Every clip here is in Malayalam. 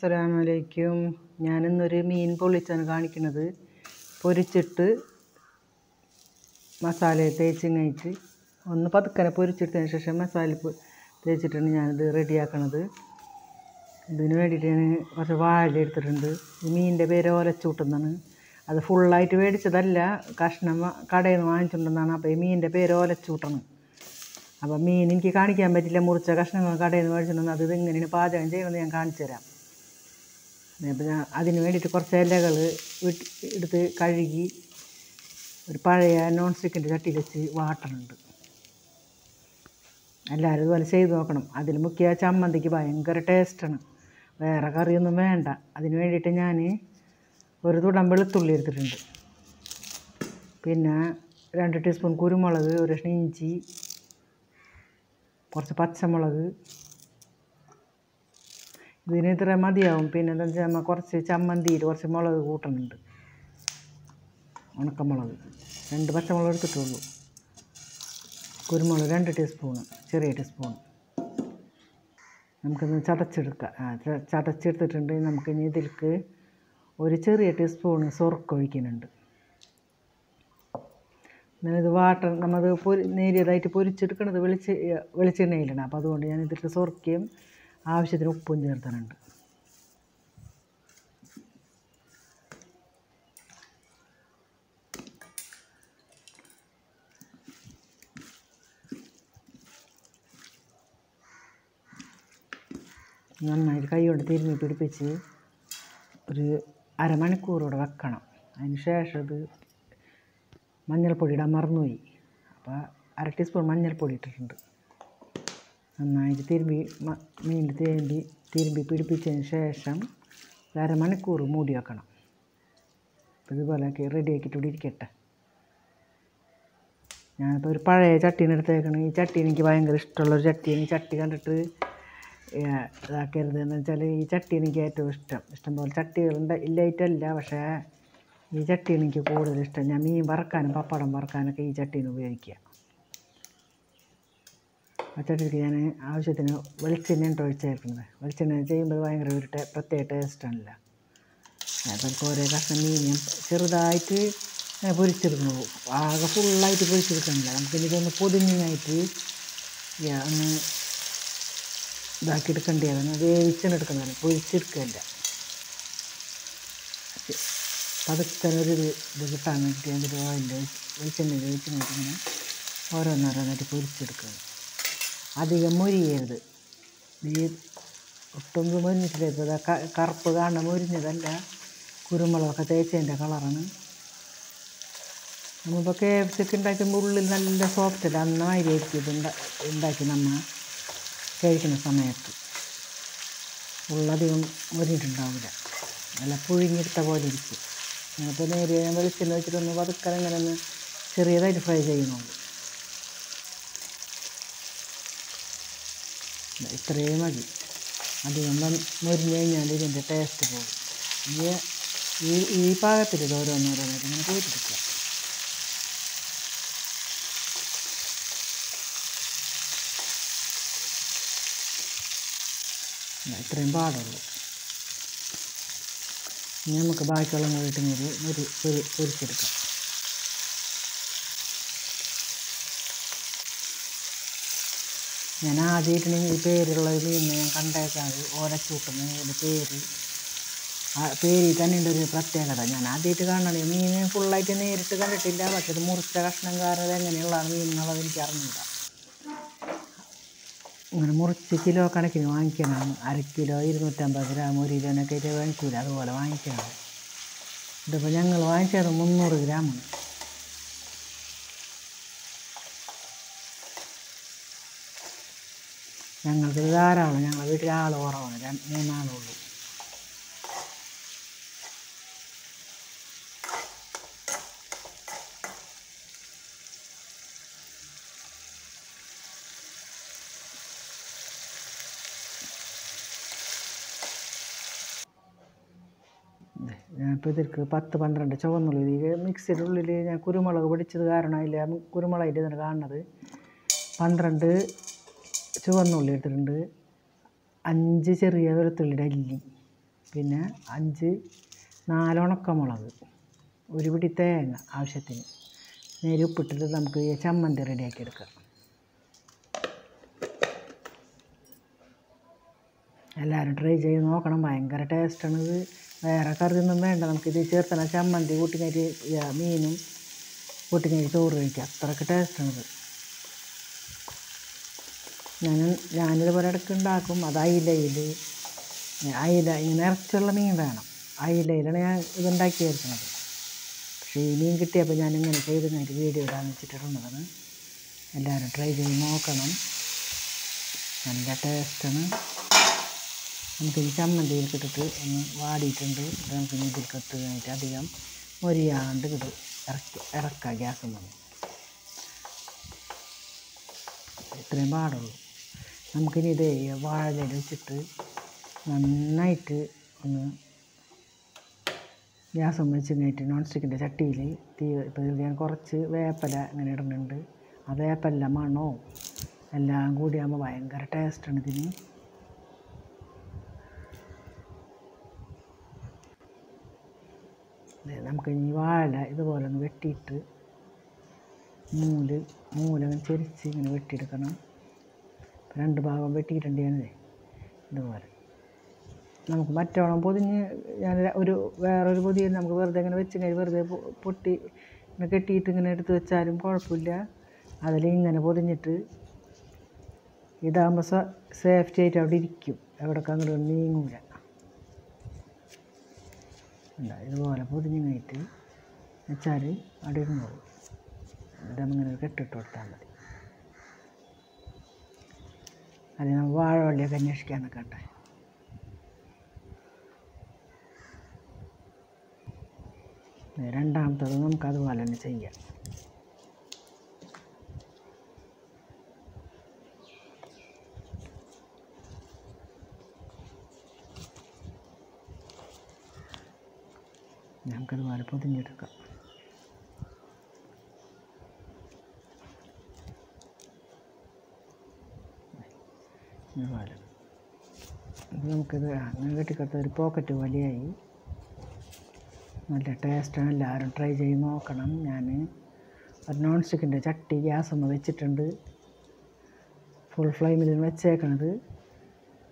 അസ്സലാമലൈക്കും. ഞാനിന്നൊരു മീൻ പൊള്ളിച്ചാണ് കാണിക്കുന്നത്. പൊരിച്ചിട്ട് മസാല തേച്ച് കഴിച്ച് ഒന്ന് പതുക്കനെ പൊരിച്ചെടുത്തതിന് ശേഷം മസാല തേച്ചിട്ടാണ് ഞാനിത് റെഡിയാക്കണത്. ഇതിന് വേണ്ടിയിട്ട് ഞാൻ കുറച്ച് വാഴ എടുത്തിട്ടുണ്ട്. മീനിന്റെ പേര് ഓലച്ചൂട്ടെന്നാണ്. അത് ഫുള്ളായിട്ട് മേടിച്ചതല്ല കഷ്ണം കടയിൽ നിന്ന് വാങ്ങിച്ചിട്ടുണ്ടെന്നാണ് അപ്പോൾ ഈ മീനിന്റെ പേര് ഓലച്ചൂട്ടാണ്. അപ്പോൾ മീൻ എനിക്ക് കാണിക്കാൻ പറ്റില്ല മുറിച്ച കഷ്ണങ്ങൾ കടയിൽ നിന്ന് മേടിച്ചിട്ടുണ്ടെന്ന്. അത് ഇതെങ്ങനെയാണ് പാചകം ചെയ്യണമെന്ന് ഞാൻ കാണിച്ചു തരാം അപ്പോൾ ഞാൻ അതിന് വേണ്ടിയിട്ട് കുറച്ച് ഇലകൾ എടുത്ത് കഴുകി ഒരു പഴയ നോൺ സ്റ്റിക്കിന്റെ ചട്ടിയിൽ വെച്ച് വാട്ടണുണ്ട് എല്ലാവരും ഇതുപോലെ ചെയ്ത് നോക്കണം. അതിൽ മുക്കിയ ചമ്മന്തിക്ക് ഭയങ്കര ടേസ്റ്റാണ് വേറെ കറിയൊന്നും വേണ്ട. അതിന് വേണ്ടിയിട്ട് ഞാൻ ഒരു തുടം വെളുത്തുള്ളി എടുത്തിട്ടുണ്ട്. പിന്നെ രണ്ട് ടീസ്പൂൺ കുരുമുളക് ഒരു കഷ്ണം ഇഞ്ചി കുറച്ച് പച്ചമുളക് ഇതിന് ഇത്ര മതിയാവും. പിന്നെ എന്താ വെച്ചാൽ നമ്മൾ കുറച്ച് ചമ്മന്തിയിൽ കുറച്ച് മുളക് കൂട്ടുന്നുണ്ട് ഉണക്കമുളക്. രണ്ട് പച്ചമുളക് എടുത്തിട്ടുള്ളൂ. കുരുമുളക് രണ്ട് ടീസ്പൂണ് ചെറിയ ടീസ്പൂൺ നമുക്കിത് ചതച്ചെടുക്കാം. ചതച്ചെടുത്തിട്ടുണ്ട്. നമുക്കിനി ഇതിലേക്ക് ഒരു ചെറിയ ടീസ്പൂണ് സൊർക്ക് ഒഴിക്കുന്നുണ്ട്. ഇത് വാട്ടർ നമ്മൾ പൊരി നേരിയതായിട്ട് പൊരിച്ചെടുക്കണത് വെളിച്ച വെളിച്ചെണ്ണയിലാണ്. അപ്പോൾ അതുകൊണ്ട് ഞാൻ ഇതിൽ സൊർക്കയും ആവശ്യത്തിന് ഉപ്പും ചേർത്തുന്നുണ്ട് നന്നായിട്ട് കൈ കൊണ്ട് തിരുമ്മി പിടിപ്പിച്ച് ഒരു അരമണിക്കൂറോടെ വെക്കണം. അതിന് ശേഷം ഇത് മഞ്ഞൾപ്പൊടി ഇടാൻ മറന്നുപോയി അപ്പോൾ അര ടീസ്പൂൺ മഞ്ഞൾപ്പൊടി ഇട്ടിട്ടുണ്ട്. നന്നായിട്ട് തിരുമ്പി മീൻ തിരുമ്പി തിരുമ്പി പിടിപ്പിച്ചതിന് ശേഷം അരമണിക്കൂർ മൂടി വെക്കണം. ഇതുപോലെ ഇതുപോലെയൊക്കെ റെഡിയാക്കിയിട്ട് ഇവിടെ ഇരിക്കട്ടെ. ഞാനിപ്പോൾ ഒരു പഴയ ചട്ടീനെ എടുത്തേക്കണം. ഈ ചട്ടി എനിക്ക് ഭയങ്കര ഇഷ്ടമുള്ളൊരു ചട്ടിയാണ്. ഈ ചട്ടി കണ്ടിട്ട് ഇതാക്കരുത് എന്ന് വെച്ചാൽ ഈ ചട്ടി എനിക്ക് ഏറ്റവും ഇഷ്ടം. ഇഷ്ടംപോലെ ചട്ടികളുണ്ട് ഇല്ലായിട്ടല്ല പക്ഷേ ഈ ചട്ടി എനിക്ക് കൂടുതൽ ഇഷ്ടം. ഞാൻ മീൻ വറക്കാനും പപ്പടം വറക്കാനൊക്കെ ഈ ചട്ടീനെ ഉപയോഗിക്കുക. ആ ചട്ടിക്ക് ഞാൻ ആവശ്യത്തിന് വെളിച്ചെണ്ണ ഉണ്ട് ഒഴിച്ചേക്കുന്നത് വെളിച്ചെണ്ണ ചെയ്യുമ്പോൾ ഭയങ്കര ഒരു പ്രത്യേക ടേസ്റ്റാണല്ലോ അപ്പോൾ ഓരോ കഷ്ണം മീൻ ചെറുതായിട്ട് ഇങ്ങനെ പൊരിച്ചെടുക്കുന്നു. ആകെ ഫുള്ളായിട്ട് പൊരിച്ചെടുക്കണില്ല നമുക്ക് ഇതൊന്ന് പൊതിഞ്ഞായിട്ട് ഒന്ന് ഇതാക്കി എടുക്കേണ്ടതാണ് വേവിച്ചെടുക്കുന്നതാണ് പൊരിച്ചെടുക്കല്ല. പതുക്കനൊരു ഇത് കിട്ടാൻ വേണ്ടിയിട്ട് അതിൽ ഓയിന്റെ വെളിച്ചെണ്ണ ഇങ്ങനെ ഓരോന്നോരോന്നായിട്ട് പൊരിച്ചെടുക്കുക അധികം മൊരിയരുത്. ഈ ഒട്ടും മൊരിഞ്ഞിട്ടില്ല. കറുപ്പ് കാണുന്ന മൊരിഞ്ഞതല്ല. കുരുമുളകൊക്കെ തേച്ചതിന്റെ കളറാണ്. നമ്മളിപ്പോൾ കെ എഫ് സിക്ക് ഉണ്ടാക്കുമ്പോൾ ഉള്ളിൽ നല്ല സോഫ്റ്റ് നന്നായി ഇത് ഉണ്ടാ- ഉണ്ടാക്കി നമ്മൾ കഴിക്കുന്ന സമയത്ത്. ഉള്ളധികം മുരിഞ്ഞിട്ടുണ്ടാവില്ല നല്ല പുഴുങ്ങിയെടുത്ത പോലെ ഇരിക്കും. അപ്പോൾ ഞാൻ വെളിച്ചെണ്ണ വെച്ചിട്ടൊന്ന് പതുക്കെ ഇങ്ങനെ ഒന്ന് ചെറിയതായിട്ട് ഫ്രൈ ചെയ്യുന്നുള്ളൂ ഇത്രയും മതി. അധികം മൊരിഞ്ഞ് കഴിഞ്ഞാൽ ഇതിന്റെ ടേസ്റ്റ് പോകും. ഈ ഈ ഈ പാകത്തിൽ ഇത് ഓരോന്നോരോന്നായിട്ട് ഇങ്ങനെ പോയിട്ടെടുക്കുക ഇത്രയും പാടുള്ളൂ. ഇനി നമുക്ക് ബാക്കിയുള്ള കൂടിയിട്ട് മുരി ഒരു പൊരി പൊരിച്ചെടുക്കാം. ഞാൻ ആദ്യമായിട്ടാണ് ഈ പേരുള്ള മീനിനെ ഞാൻ കണ്ടേക്കാറ് ഓരച്ചൂട്ടുന്ന ഇതിന്റെ പേര്. ആ പേരിൽ തന്നെ ഉണ്ട് ഒരു പ്രത്യേകത. ഞാൻ ആദ്യമായിട്ട് കാണണേ മീൻ ഫുള്ളായിട്ട് നേരിട്ട് കണ്ടിട്ടില്ല. പക്ഷേ ഇത് മുറിച്ച കഷ്ണം കാരണം എങ്ങനെയുള്ളതാണ് മീൻ എന്നുള്ളത് എനിക്ക് അറിഞ്ഞില്ല ഇങ്ങനെ മുറിച്ച് കിലോ കണക്കിന് വാങ്ങിക്കണം. അര കിലോ ഇരുന്നൂറ്റമ്പത് ഗ്രാം ഒരു കിലോനൊക്കെ ആയിട്ട് വാങ്ങിക്കൂല അതുപോലെ വാങ്ങിക്കണം. ഇതിപ്പോൾ ഞങ്ങൾ വാങ്ങിച്ചത് മുന്നൂറ് ഗ്രാമാണ്. ഞങ്ങൾക്ക് ധാരാളം ഞങ്ങളുടെ വീട്ടിൽ ആൾ കുറവാണ്. രണ്ട് മൂന്നാളേ ഉള്ളൂ. ഞാനിപ്പോൾ ഇതിற்கு പത്ത് പന്ത്രണ്ട് ചുവന്നുള്ളി. മിക്സിയുടെ ഉള്ളിൽ ഞാൻ കുരുമുളക് പൊടിച്ചത് കാരണം ഇല്ല കുരുമുളകിന്റെ ഇതിന് കാണുന്നത്. പന്ത്രണ്ട് ചുവന്നുള്ളി ഇട്ടിട്ടുണ്ട് അഞ്ച് ചെറിയ വെളുത്തുള്ളിയുടെ അല്ലി പിന്നെ അഞ്ച് നാലോണക്കമുളക് ഒരു പിടി തേങ്ങ ആവശ്യത്തിന്. നേരെ ഉപ്പിട്ടിട്ട് നമുക്ക് ചമ്മന്തി റെഡിയാക്കി എടുക്കാം. എല്ലാവരും ട്രൈ ചെയ്ത് നോക്കണം. ഭയങ്കര ഇത്. വേറെ കറിയൊന്നും വേണ്ട. നമുക്കിത് ചേർത്തണ ചമ്മന്തി കൂട്ടിക്കഴിച്ച് മീനും കൂട്ടിക്കഴിച്ച് ചോറ് കഴിക്കാം. അത്രയ്ക്ക് ടേസ്റ്റാണിത് ഞാൻ ഞാനിതുപോലെ ഇടയ്ക്ക് ഉണ്ടാക്കും. അത് അയിലയിൽ അയില ഇങ്ങനെ ഇറച്ചിയുള്ള മീൻ വേണം. അയിലയിലാണ് ഞാൻ ഇതുണ്ടാക്കി വരുന്നത് പക്ഷേ ഈ മീൻ കിട്ടിയപ്പോൾ ഞാൻ ഇങ്ങനെ ചെയ്ത് ഞാൻ വീഡിയോ ഇടാന്ന് വെച്ചിട്ടുള്ളതാണ് എല്ലാവരും ട്രൈ ചെയ്ത് നോക്കണം. നല്ല ടേസ്റ്റാണ്. നമുക്ക് ഈ ചമ്മന്തിയിൽ കിട്ടിട്ട് ഒന്ന് വാടിയിട്ടുണ്ട്. ഇത് നമുക്ക് ഇനി ഇതിൽ കെട്ട് അധികം മൊരിയാണ്ട് ഇത് ഇറക്കി ഇറക്കാം ഗ്യാസ് വന്ന് ഇത്രയും പാടുള്ളൂ. നമുക്കിനി ഇത് വാഴയില വെച്ചിട്ട് നന്നായിട്ട് ഒന്ന് ഗ്യാസ് വെച്ച് കഴിഞ്ഞിട്ട് നോൺ സ്റ്റിക്കിന്റെ ചട്ടിയിൽ തീ ഇപ്പോൾ ഞാൻ കുറച്ച് വേപ്പല ഇങ്ങനെ ഇടുന്നുണ്ട്. ആ വേപ്പല മണോ എല്ലാം കൂടി ആകുമ്പോൾ ഭയങ്കര ടേസ്റ്റാണ് ഇതിന്. നമുക്ക് ഇനി വാഴ ഇതുപോലെ ഒന്ന് വെട്ടിയിട്ട് മൂൽ മൂല ചെരിച്ച് ഇങ്ങനെ വെട്ടിയെടുക്കണം. രണ്ട് ഭാഗം വെട്ടിയിട്ടുണ്ട് ഞാനേ ഇതുപോലെ. നമുക്ക് മറ്റോളം പൊതിഞ്ഞ് ഞാൻ ഒരു വേറൊരു പൊതിയിൽ നമുക്ക് വെറുതെ ഇങ്ങനെ വെച്ച് കഴിഞ്ഞാൽ വെറുതെ പൊട്ടി ഇങ്ങനെ കെട്ടിയിട്ട് ഇങ്ങനെ എടുത്ത് വെച്ചാലും കുഴപ്പമില്ല. അതിൽ ഇങ്ങനെ പൊതിഞ്ഞിട്ട് ഇതാകുമ്പോൾ സേഫ്റ്റി ആയിട്ട് അവിടെ ഇരിക്കും. എവിടേക്ക് അങ്ങോട്ട് നീങ്ങൂല. ഇതുപോലെ പൊതിഞ്ഞ് കഴിഞ്ഞിട്ട് വെച്ചാൽ അവിടെ ഇരുന്നോളൂ. ഇതങ്ങനെ കെട്ടിട്ട് കൊടുത്താൽ മതി. അത് ഞാൻ വാഴവള്ളിയൊക്കെ അന്വേഷിക്കാൻ നിൽക്കട്ടെ. രണ്ടാമത്തത് നമുക്ക് അതുപോലെ തന്നെ ചെയ്യാം. നമുക്കതുപോലെ പൊതിഞ്ഞെടുക്കാം. ഇതുപോലെ ഇത് നമുക്കിത് അങ്ങനെ കെട്ടിക്കൊടുത്ത ഒരു പോക്കറ്റ് പോലെയായി നല്ല ടേസ്റ്റാണ് എല്ലാവരും ട്രൈ ചെയ്ത് നോക്കണം. ഞാൻ ഒരു നോൺ സ്റ്റിക്കിന്റെ ചട്ടി ഗ്യാസ് ഒന്ന് വെച്ചിട്ടുണ്ട്. ഫുൾ ഫ്ലെയിമിൽ വെച്ചേക്കണത്.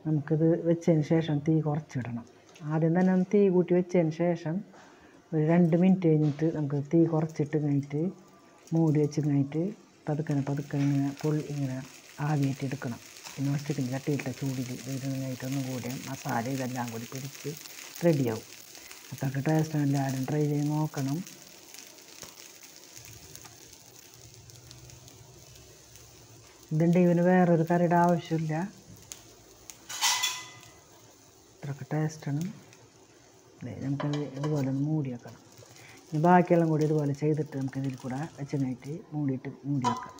നമുക്കിത് വെച്ചതിന് ശേഷം തീ കുറച്ചിടണം. ആദ്യം തന്നെ തീ കൂട്ടി വെച്ചതിന് ശേഷം ഒരു രണ്ട് മിനിറ്റ് കഴിഞ്ഞിട്ട് നമുക്ക് തീ കുറച്ചിട്ട് കഴിഞ്ഞിട്ട് മൂടി വെച്ച് കഴിഞ്ഞിട്ട് പതുക്കനെ പതുക്കനെ പൊള്ളി ഇങ്ങനെ ആവിയായിട്ട് നോൺ സ്റ്റിക്കിന്റെ ചട്ടിയിട്ട ചൂടിൽ വരുന്നതിനായിട്ടൊന്നും കൂടെ മസാല ഇതെല്ലാം കൂടി പിടിച്ച് റെഡിയാവും അത്രയ്ക്ക് ടേസ്റ്റ് എല്ലാവരും ട്രൈ ചെയ്ത് നോക്കണം. ഇതുണ്ട് ഇവന് വേറൊരു കറിയുടെ ആവശ്യമില്ല. ഇത്രയൊക്കെ ടേസ്റ്റാണ് നമുക്കത് ഇതുപോലെ ഒന്ന് മൂടി വെക്കണം. ഇനി ബാക്കിയെല്ലാം കൂടി ഇതുപോലെ ചെയ്തിട്ട് നമുക്ക് ഇതിൽ കൂടെ വെച്ച് കഴിഞ്ഞിട്ട് മൂടിയിട്ട് മൂടി വെക്കാം.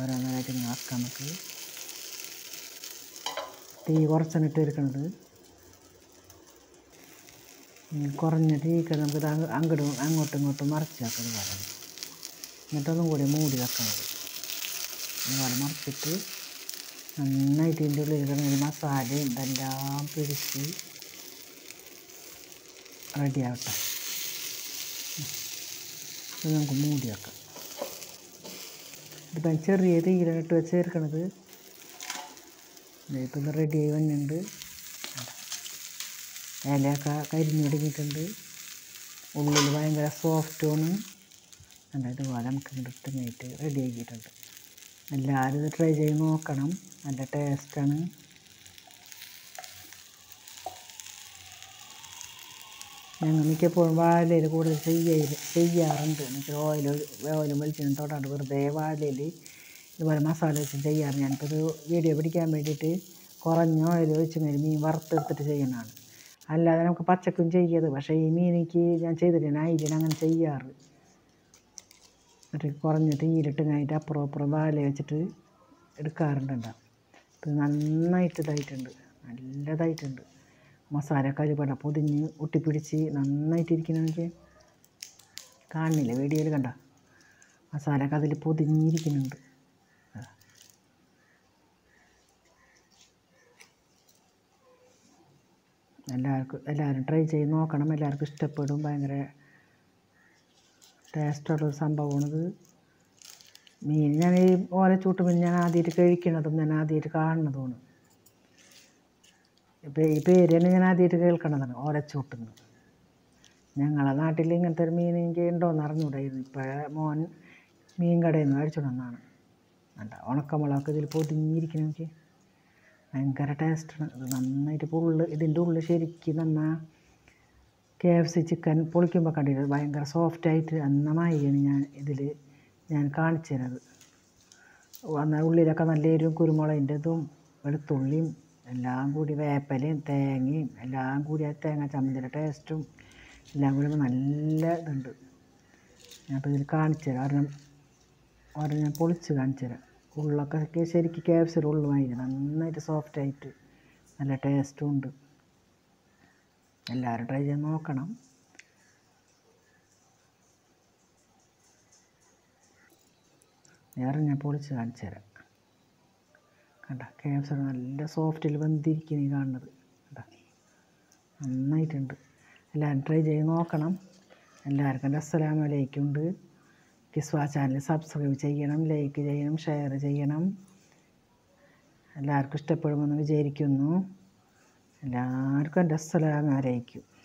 ഓരോന്നോരായിട്ട് ഇങ്ങനെ നമുക്ക്. തീ കുറച്ചാണ് ഇട്ട് ഉം, കുറഞ്ഞ തീക്ക് നമുക്ക് അങ്ങ് അങ്ങോട്ടും അങ്ങോട്ടും ഇങ്ങോട്ടും മറിച്ച് വെക്കുന്നത് പോലെ എന്നിട്ടൊന്നും കൂടി മൂടി വെക്കുന്നത് അതുപോലെ മറിച്ചിട്ട് നന്നായിട്ട് ഇതിന്റെ ഉള്ളിൽ കിടന്നൊരു മസാലയും ഇതെല്ലാം പിടിച്ച് റെഡിയാവട്ടെ അത് നമുക്ക് മൂടി വെക്കാം. ഇതിപ്പം ചെറിയ തീയിലിട്ട് വെച്ച് ചേർക്കണത് റെഡി റെഡിയായി വന്നിട്ടുണ്ട്. ഇലയൊക്കെ കരിഞ്ഞു തുടങ്ങിയിട്ടുണ്ട്. ഉള്ളിൽ ഭയങ്കര സോഫ്റ്റുമാണ് അല്ല ഇതുപോലെ നമുക്ക് കൃത്യമായിട്ട് റെഡി ആക്കിയിട്ടുണ്ട്. എല്ലാവരും ഇത് ട്രൈ ചെയ്ത് നോക്കണം. നല്ല ടേസ്റ്റാണ് ഞങ്ങൾ മിക്കപ്പോഴും വാഴയിൽ കൂടുതൽ ചെയ്യ ചെയ്യാറുണ്ട്. എനിക്ക് ഓയിൽ ഓയിലും വെളിച്ചെണ്ണ തൊടാണ്ട് വെറുതെ വാഴയിൽ ഇതുപോലെ മസാല വെച്ച് ചെയ്യാറ്. ഞാനിപ്പോൾ ഇത് വീഡിയോ പിടിക്കാൻ വേണ്ടിയിട്ട് കുറഞ്ഞ ഓയിൽ വെച്ച് കഴിഞ്ഞ് മീൻ വറുത്തെടുത്തിട്ട് ചെയ്യണതാണ് അല്ലാതെ നമുക്ക് പച്ചക്കും ചെയ്യത്. പക്ഷേ ഈ മീനിക്ക് ഞാൻ ചെയ്തിട്ട് ഞാൻ അയിലിന് അങ്ങനെ ചെയ്യാറ്. എന്നിട്ട് കുറഞ്ഞ തീയിലിട്ട് കഴിഞ്ഞിട്ട് അപ്പുറം അപ്പുറം വാല വെച്ചിട്ട് എടുക്കാറുണ്ട് ഇത് നന്നായിട്ട് ഇതായിട്ടുണ്ട്. നല്ലതായിട്ടുണ്ട്. മസാല കരുപട പൊതിഞ്ഞ് ഒട്ടിപ്പിടിച്ച് നന്നായിട്ടിരിക്കണമെങ്കിൽ കാണുന്നില്ല വീഡിയോയിൽ കണ്ട? മസാലയൊക്കെ അതിൽ പൊതിഞ്ഞിരിക്കുന്നുണ്ട് അതാ. എല്ലാവർക്കും എല്ലാവരും ട്രൈ ചെയ്ത് നോക്കണം. എല്ലാവർക്കും ഇഷ്ടപ്പെടും. ഭയങ്കര ടേസ്റ്റുള്ള സംഭവമാണിത്. മീൻ ഞാൻ ഈ ഓലച്ചൂട്ട് മീൻ ഞാൻ ആദ്യമായിട്ട് കഴിക്കണതും ഞാൻ ആദ്യമായിട്ട് കാണുന്നതുമാണ്. ഇപ്പം ഈ പേര് തന്നെ ഞാൻ ആദ്യമായിട്ട് കേൾക്കണതാണ് ഓലച്ചൂട്ടെന്ന് ഞങ്ങളെ നാട്ടിൽ ഇങ്ങനത്തെ ഒരു മീൻ എനിക്ക് ഉണ്ടോയെന്ന് അറിഞ്ഞൂടായിരുന്നു. ഇപ്പോഴേ മോൻ മീൻ കടയിൽ നിന്ന് മേടിച്ചോണ്ടെന്നാണ് വേണ്ട ഉണക്കമുളകൊക്കെ ഇതിൽ പൊതിഞ്ഞിരിക്കണമെങ്കിൽ ഭയങ്കര ടേസ്റ്റാണ് അത് നന്നായിട്ട് ഇപ്പോൾ ഉള്ളിൽ ഇതിന്റെ ഉള്ളിൽ ശരിക്കും നന്നാ കെ എഫ് സി ചിക്കൻ പൊളിക്കുമ്പോൾ കണ്ടിട്ട് ഭയങ്കര സോഫ്റ്റായിട്ട് നന്നായിയാണ് ഞാൻ ഇതിൽ ഞാൻ കാണിച്ചു തരുന്നത് എന്നാൽ ഉള്ളിലൊക്കെ നല്ല എരിവും കുരുമുളകിന്റെ ഇതും വെളുത്തുള്ളിയും എല്ലാം കൂടി വേപ്പലയും തേങ്ങയും എല്ലാം കൂടി ആ തേങ്ങ ചമ്മന്തിയുടെ ടേസ്റ്റും എല്ലാം കൂടി നല്ല ഇതുണ്ട്. ഞാനിപ്പോൾ ഇതിൽ കാണിച്ചു തരാം ഒരെണ്ണം ഒരെണ്ണം പൊളിച്ച് കാണിച്ചു തരാം ഉള്ളൊക്കെ ശരിക്കും കെ എഫ് സിയുടെ നന്നായിട്ട് നന്നായിട്ട് സോഫ്റ്റായിട്ട് നല്ല ടേസ്റ്റും ഉണ്ട്. എല്ലാവരും ട്രൈ ചെയ്ത് നോക്കണം. വേറെ ഞാൻ പൊളിച്ച് കാണിച്ചു തരാം. കണ്ട? കെ നല്ല സോഫ്റ്റിൽ വന്നിരിക്കുന്നു കാണുന്നത്. കണ്ട? നന്നായിട്ടുണ്ട്. എല്ലാവരും ട്രൈ ചെയ്ത് നോക്കണം. എല്ലാവർക്കും എന്റെ അസ്സലാമു അലൈക്കും ഉണ്ട്. കിസ്വ ചാനൽ സബ്സ്ക്രൈബ് ചെയ്യണം ലൈക്ക് ചെയ്യണം ഷെയർ ചെയ്യണം. എല്ലാവർക്കും ഇഷ്ടപ്പെടുമെന്ന് വിചാരിക്കുന്നു. എല്ലാവർക്കും എന്റെ അസ്സലാമു അലൈക്കും.